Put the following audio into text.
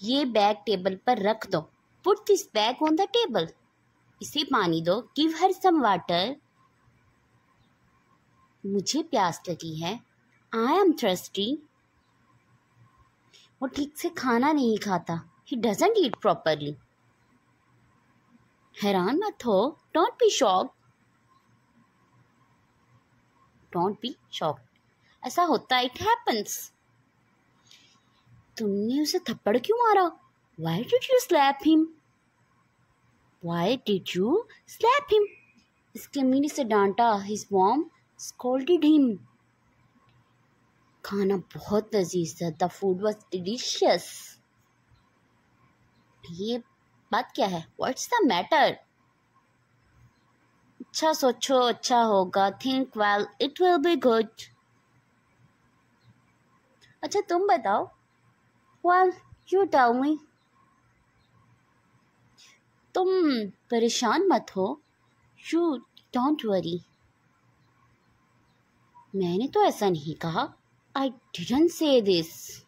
ये bag table पर रख दो। Put this bag on the table. इसे पानी दो। Give her some water. मुझे प्यास लगी है। आई एम थ्रस्टी वो ठीक से खाना नहीं खाता। ही डजेंट ईट प्रॉपरली हैरान मत हो। Don't be shock don't be shock ऐसा होता है इट हैपन्स तुमने उसे थप्पड़ क्यों मारा? Why did you slap him why did you slap him इसके अम्मी ने से डांटा हिज मॉम स्कोल्डेड हिम खाना बहुत लजीज था द फ़ूड वॉज़ डिलीशियस ये बात क्या है? व्हाट्स द मैटर अच्छा सोचो अच्छा होगा think well it will be good अच्छा तुम बताओ वेल you tell me. तुम परेशान मत हो। यू डोंट वरी मैंने तो ऐसा नहीं कहा। आई डिडन से दिस